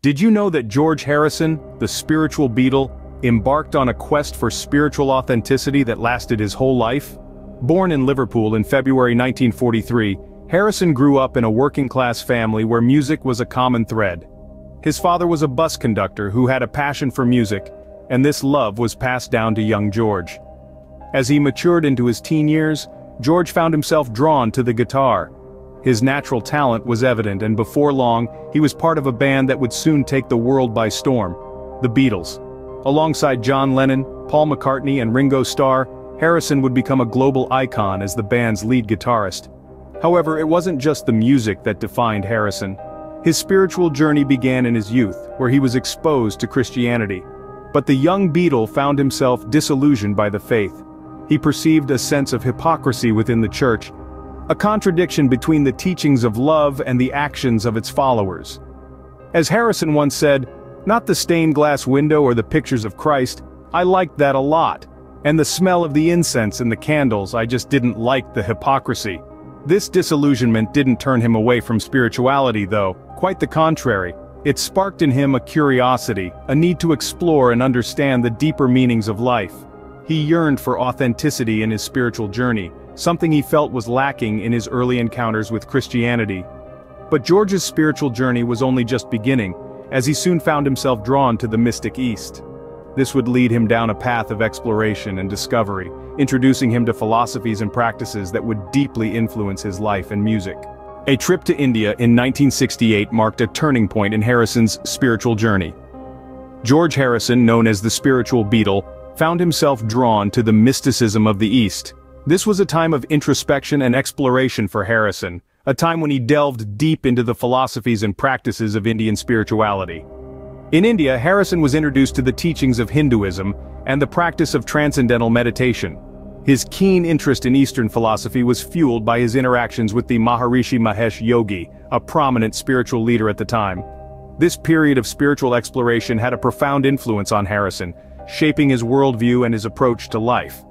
Did you know that George Harrison, the spiritual Beatle, embarked on a quest for spiritual authenticity that lasted his whole life? Born in Liverpool in February 1943, Harrison grew up in a working-class family where music was a common thread. His father was a bus conductor who had a passion for music, and this love was passed down to young George. As he matured into his teen years, George found himself drawn to the guitar, his natural talent was evident and before long, he was part of a band that would soon take the world by storm, the Beatles. Alongside John Lennon, Paul McCartney and Ringo Starr, Harrison would become a global icon as the band's lead guitarist. However, it wasn't just the music that defined Harrison. His spiritual journey began in his youth, where he was exposed to Christianity. But the young Beatle found himself disillusioned by the faith. He perceived a sense of hypocrisy within the church, a contradiction between the teachings of love and the actions of its followers. As Harrison once said, not the stained glass window or the pictures of Christ, I liked that a lot, and the smell of the incense and the candles I just didn't like the hypocrisy. This disillusionment didn't turn him away from spirituality though, quite the contrary. It sparked in him a curiosity, a need to explore and understand the deeper meanings of life. He yearned for authenticity in his spiritual journey, something he felt was lacking in his early encounters with Christianity. But George's spiritual journey was only just beginning, as he soon found himself drawn to the mystic East. This would lead him down a path of exploration and discovery, introducing him to philosophies and practices that would deeply influence his life and music. A trip to India in 1968 marked a turning point in Harrison's spiritual journey. George Harrison, known as the spiritual Beatle, found himself drawn to the mysticism of the East, this was a time of introspection and exploration for Harrison, a time when he delved deep into the philosophies and practices of Indian spirituality. In India, Harrison was introduced to the teachings of Hinduism and the practice of transcendental meditation. His keen interest in Eastern philosophy was fueled by his interactions with the Maharishi Mahesh Yogi, a prominent spiritual leader at the time. This period of spiritual exploration had a profound influence on Harrison, shaping his worldview and his approach to life.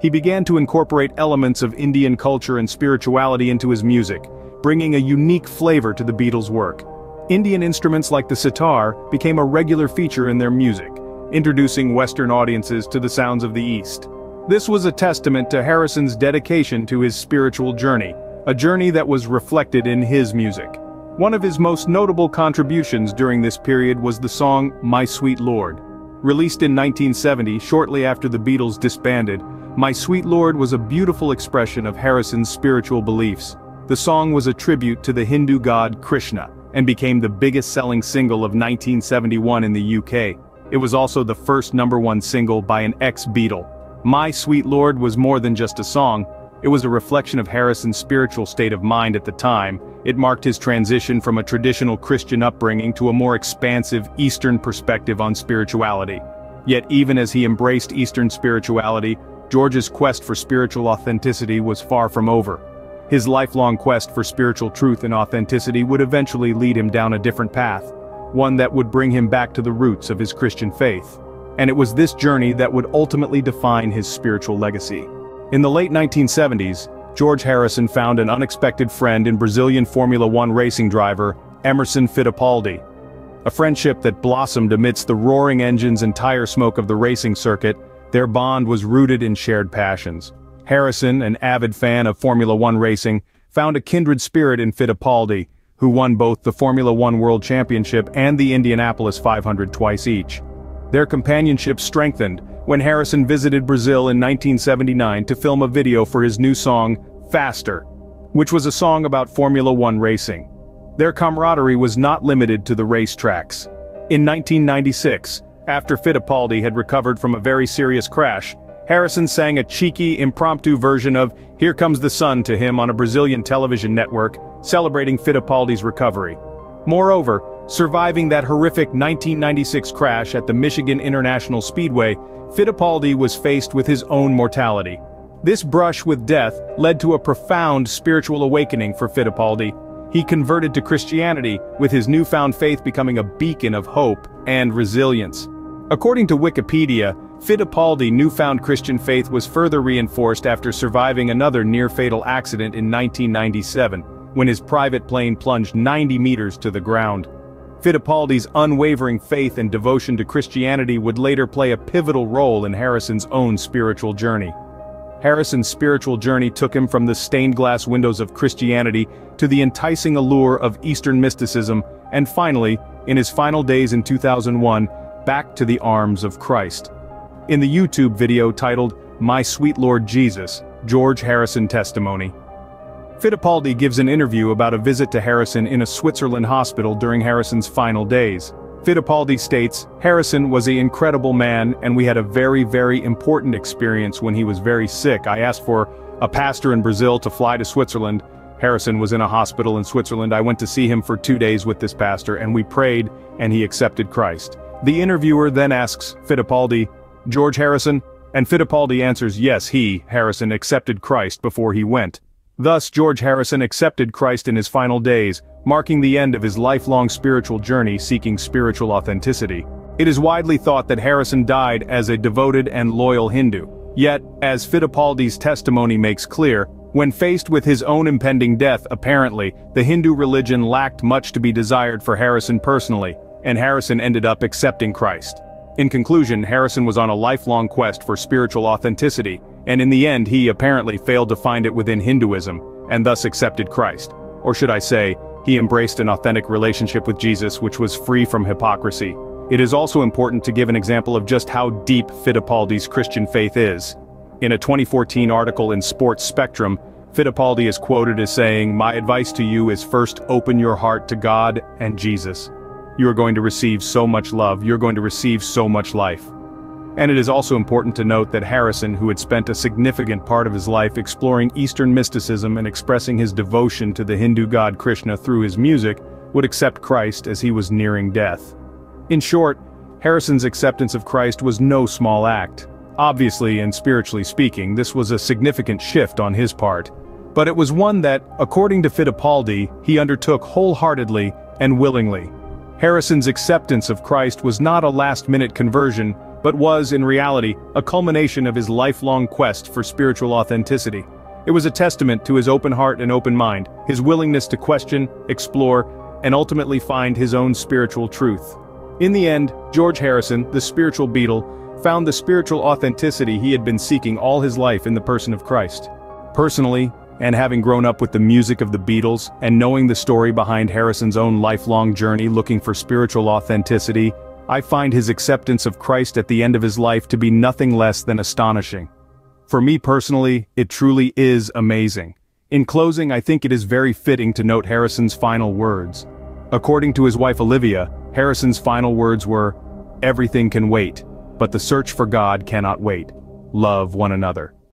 He began to incorporate elements of Indian culture and spirituality into his music, bringing a unique flavor to the Beatles' work. Indian instruments like the sitar became a regular feature in their music, introducing Western audiences to the sounds of the East. This was a testament to Harrison's dedication to his spiritual journey, a journey that was reflected in his music. One of his most notable contributions during this period was the song My Sweet Lord. Released in 1970 shortly after the Beatles disbanded, my Sweet Lord was a beautiful expression of Harrison's spiritual beliefs. The song was a tribute to the Hindu god Krishna, and became the biggest selling single of 1971 in the UK. It was also the first number one single by an ex-Beatle. My Sweet Lord was more than just a song, it was a reflection of Harrison's spiritual state of mind at the time, it marked his transition from a traditional Christian upbringing to a more expansive Eastern perspective on spirituality. Yet even as he embraced Eastern spirituality, George's quest for spiritual authenticity was far from over. His lifelong quest for spiritual truth and authenticity would eventually lead him down a different path, one that would bring him back to the roots of his Christian faith. And it was this journey that would ultimately define his spiritual legacy. In the late 1970s, George Harrison found an unexpected friend in Brazilian Formula One racing driver, Emerson Fittipaldi. A friendship that blossomed amidst the roaring engines and tire smoke of the racing circuit, their bond was rooted in shared passions. Harrison, an avid fan of Formula One racing, found a kindred spirit in Fittipaldi, who won both the Formula One World Championship and the Indianapolis 500 twice each. Their companionship strengthened when Harrison visited Brazil in 1979 to film a video for his new song, Faster, which was a song about Formula One racing. Their camaraderie was not limited to the racetracks. In 1996, after Fittipaldi had recovered from a very serious crash, Harrison sang a cheeky, impromptu version of Here Comes the Sun to him on a Brazilian television network, celebrating Fittipaldi's recovery. Moreover, surviving that horrific 1996 crash at the Michigan International Speedway, Fittipaldi was faced with his own mortality. This brush with death led to a profound spiritual awakening for Fittipaldi, he converted to Christianity, with his newfound faith becoming a beacon of hope and resilience. According to Wikipedia, Fittipaldi's newfound Christian faith was further reinforced after surviving another near-fatal accident in 1997, when his private plane plunged 90 meters to the ground. Fittipaldi's unwavering faith and devotion to Christianity would later play a pivotal role in Harrison's own spiritual journey. Harrison's spiritual journey took him from the stained glass windows of Christianity to the enticing allure of Eastern mysticism, and finally, in his final days in 2001, back to the arms of Christ. In the YouTube video titled, My Sweet Lord Jesus, George Harrison Testimony. Fittipaldi gives an interview about a visit to Harrison in a Switzerland hospital during Harrison's final days. Fittipaldi states, Harrison was an incredible man and we had a very very important experience when he was very sick. I asked for a pastor in Brazil to fly to Switzerland. Harrison was in a hospital in Switzerland. I went to see him for two days with this pastor and we prayed and he accepted Christ. The interviewer then asks Fittipaldi, George Harrison? And Fittipaldi answers yes he, Harrison, accepted Christ before he went. Thus George Harrison accepted Christ in his final days, marking the end of his lifelong spiritual journey seeking spiritual authenticity. It is widely thought that Harrison died as a devoted and loyal Hindu. Yet, as Fittipaldi's testimony makes clear, when faced with his own impending death apparently, the Hindu religion lacked much to be desired for Harrison personally, and Harrison ended up accepting Christ. In conclusion, Harrison was on a lifelong quest for spiritual authenticity, and in the end he apparently failed to find it within Hinduism, and thus accepted Christ. Or should I say, he embraced an authentic relationship with Jesus which was free from hypocrisy. It is also important to give an example of just how deep Fittipaldi's Christian faith is. In a 2014 article in Sports Spectrum, Fittipaldi is quoted as saying, My advice to you is first open your heart to God and Jesus. You are going to receive so much love, you're going to receive so much life. And it is also important to note that Harrison, who had spent a significant part of his life exploring Eastern mysticism and expressing his devotion to the Hindu god Krishna through his music, would accept Christ as he was nearing death. In short, Harrison's acceptance of Christ was no small act. Obviously and spiritually speaking, this was a significant shift on his part. But it was one that, according to Fittipaldi, he undertook wholeheartedly and willingly. Harrison's acceptance of Christ was not a last-minute conversion, but was, in reality, a culmination of his lifelong quest for spiritual authenticity. It was a testament to his open heart and open mind, his willingness to question, explore, and ultimately find his own spiritual truth. In the end, George Harrison, the spiritual Beatle, found the spiritual authenticity he had been seeking all his life in the person of Christ. Personally, and having grown up with the music of the Beatles, and knowing the story behind Harrison's own lifelong journey looking for spiritual authenticity, I find his acceptance of Christ at the end of his life to be nothing less than astonishing. For me personally, it truly is amazing. In closing I think it is very fitting to note Harrison's final words. According to his wife Olivia, Harrison's final words were, Everything can wait, but the search for God cannot wait. Love one another.